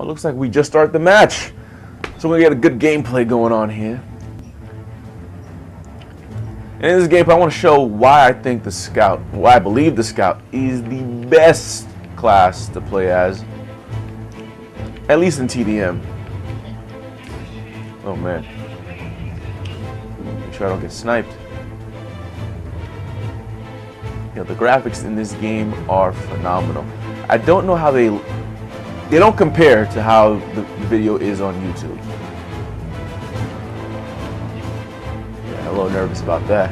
It looks like we just start the match. So we get a good gameplay going on here. And in this gameplay, I want to show why I think the Scout, why I believe the Scout is the best class to play as. At least in TDM. Oh man. Make sure I don't get sniped. You know, the graphics in this game are phenomenal. I don't know how they they don't compare to how the, video is on YouTube. Yeah, a little nervous about that.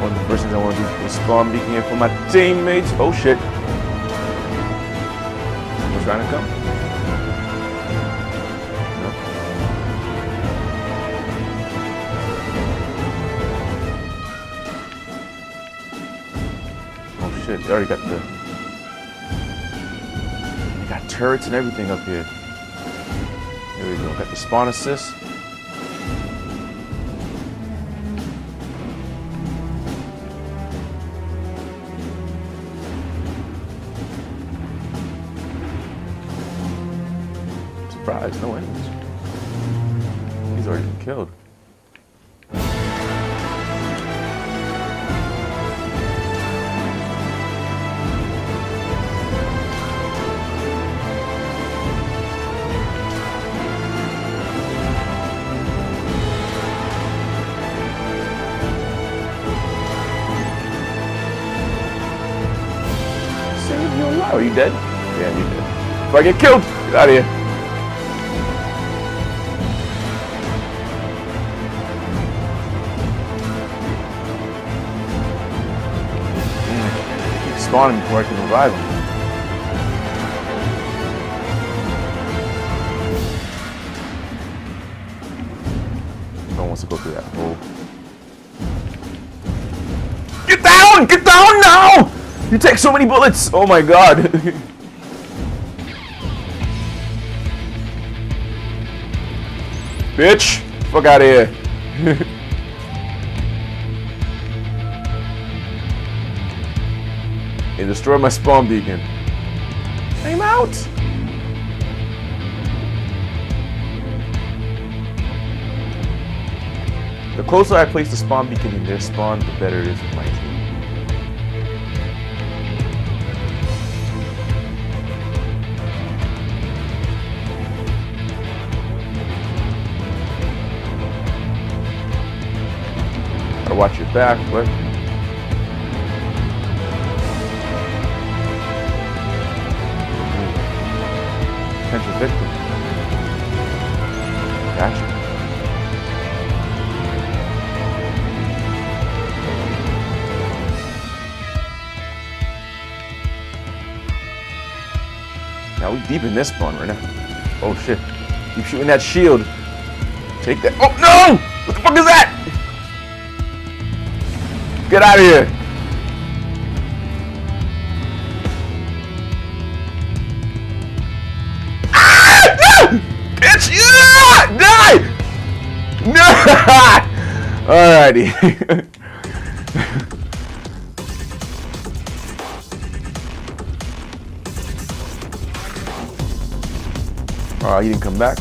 One of the first things I want to do is spawn beacon here for my teammates. Oh shit. Someone's trying to come. Oh shit, they already got the turrets and everything up here. There we go. Got the spawn assist. Surprise, no enemies. He's already been killed. I get killed, get out of here. Mm, Keep spawning before I can revive him. No one wants to go through that hole. Get down! Get down now! You take so many bullets! Oh my god! Bitch! Fuck out of here. They destroyed my spawn beacon. I'm out! The closer I place the spawn beacon in their spawn, the better it is for my team. Watch your back, but potential victim. Gotcha. Now we deep in this spawn right now. Oh shit. Keep shooting that shield. Take that. Oh no! What the fuck is that? Get out of here. Bitch! Yeah! Die! No! Alrighty. Oh, he didn't come back.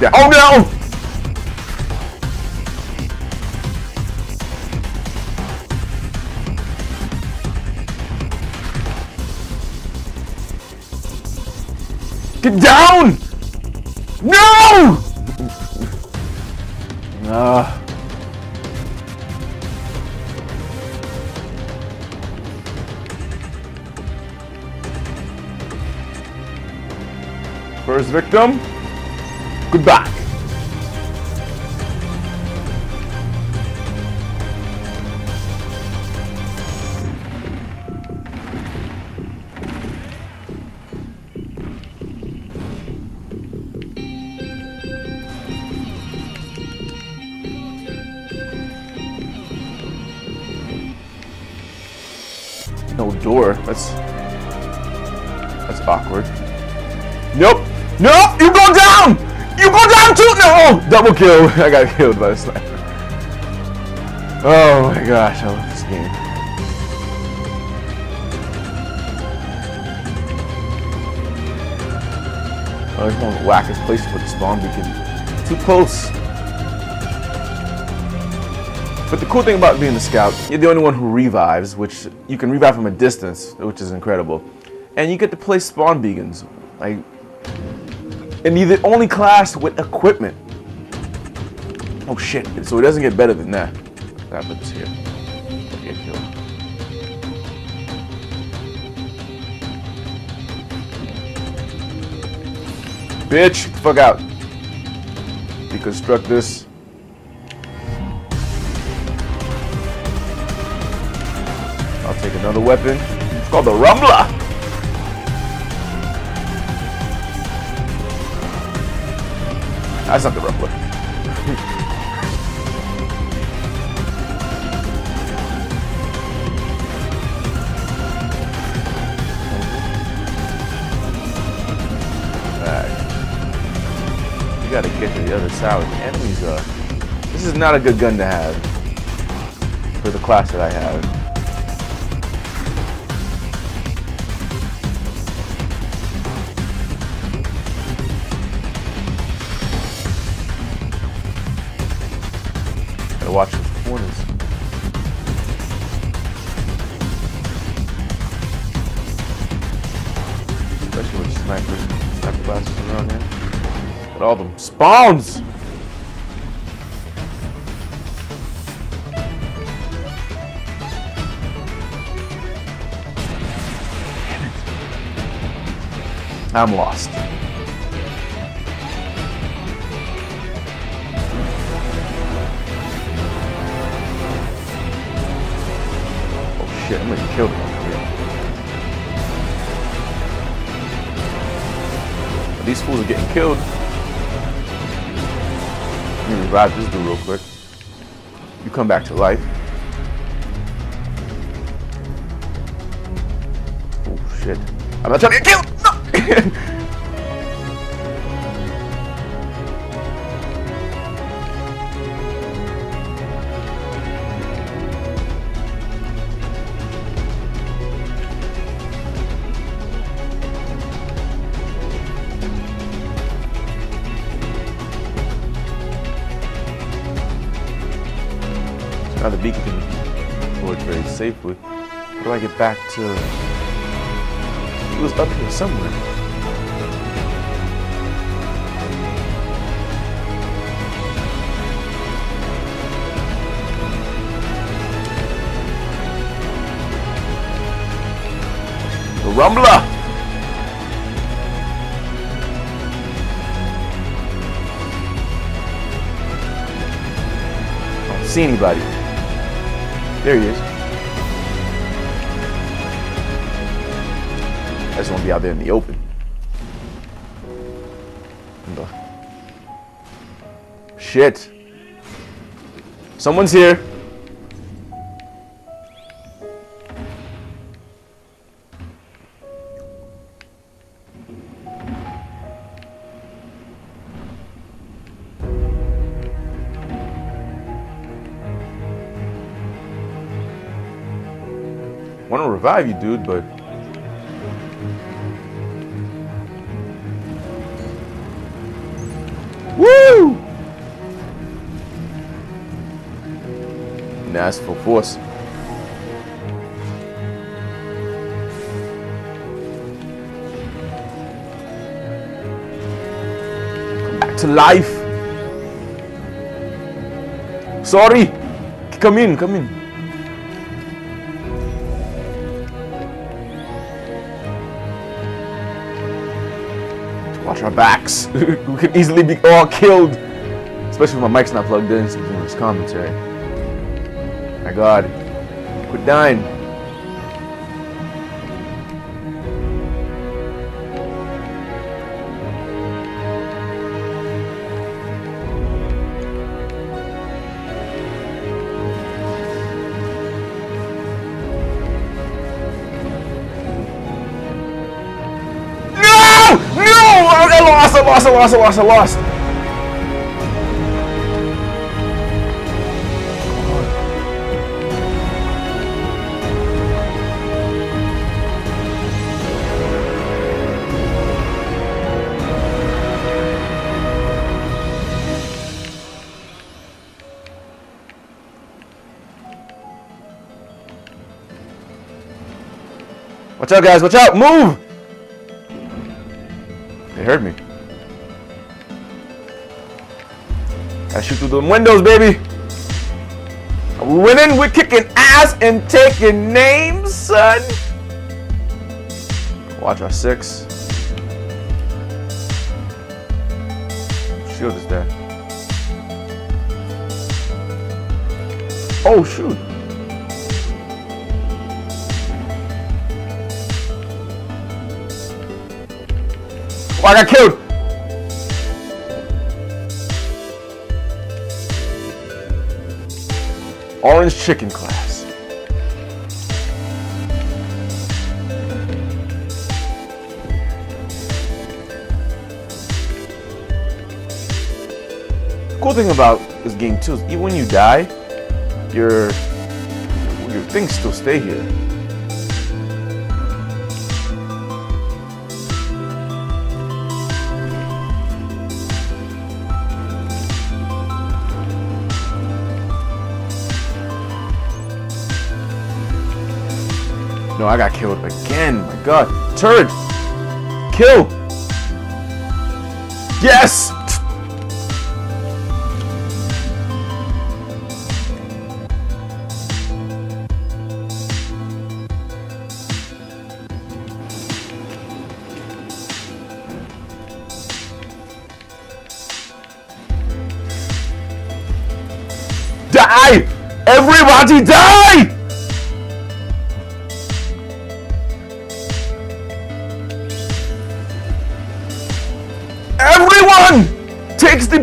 Down. Oh no! Get down! No! Ah. First victim. Goodbye. No door. That's that's awkward. Nope. Nope. You go down. You go down too! No! Double kill. I got killed by the sniper. Oh my gosh, I love this game. Oh, he's gonna whack his place for the spawn beacon. Too close. But the cool thing about being the scout, you're the only one who revives, which you can revive from a distance, which is incredible. And you get to play spawn beacons. Like, and you're the only class with equipment. Oh shit, so it doesn't get better than that. That happens here. Get killed. Bitch, fuck out. Deconstruct this. I'll take another weapon. It's called the Rumbler. That's not the Rumbler. Alright. You gotta get to the other side with the enemies are. This is not a good gun to have. For the class that I have. Watch those corners. Especially with snipers, sniper glasses around here. Got all them spawns! I'm lost. Shit, I'm gonna kill them. These fools are getting killed. Me revive this dude real quick. You come back to life. Oh shit. I'm not trying to get killed! No! Can work very safely. How do I get back to... It was up here somewhere. The Rumbler! I don't see anybody. There he is. I just want to be out there in the open. Shit. Someone's here. Revive you, dude, but Woo! That's full force. Come back to life. Sorry. Come in, come in. Watch our backs. we could easily be all killed. Especially when my mic's not plugged in, so this commentary. My god. Quit dying. lost, I lost, I lost, I lost, I lost. Watch out, guys. Watch out. Move. Heard me. I shoot through the windows, baby. We're winning. We're kicking ass and taking names, son. Watch our six. Shield is there. Oh, shoot. I got killed. Orange chicken class. Cool thing about this game too is even when you die, your your things still stay here. I got killed again. My god. Turd! Kill! Yes! Die! Everybody die!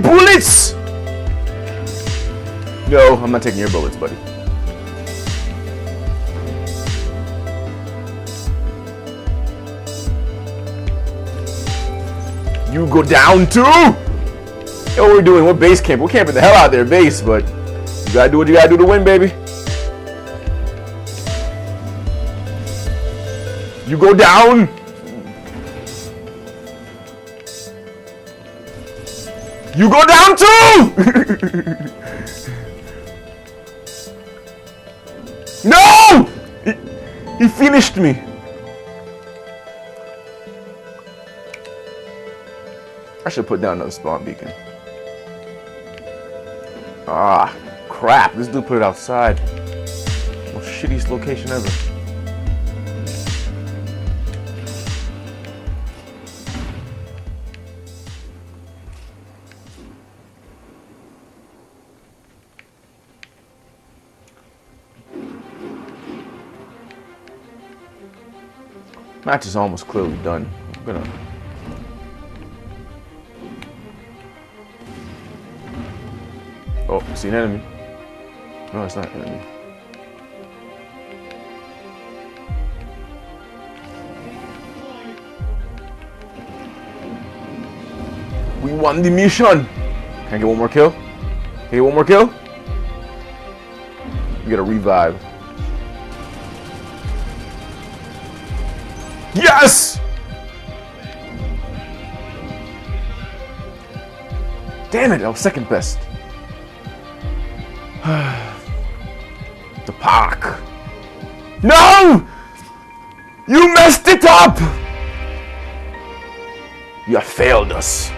Bullets! No, I'm not taking your bullets, buddy. You go down too? Hey, what we're doing? We're base camp. We're camping the hell out there, base, but you gotta do what you gotta do to win, baby. You go down. You go down too! no! He, he finished me. I should put down another spawn beacon. Ah, crap. This dude put it outside. Most shittiest location ever. Match is almost clearly done. I'm gonna. Oh, see an enemy. No, it's not an enemy. We won the mission! Can I get one more kill? Can I get one more kill? We gotta revive. Yes! Damn it, I was second best. the park. No! You messed it up! You have failed us.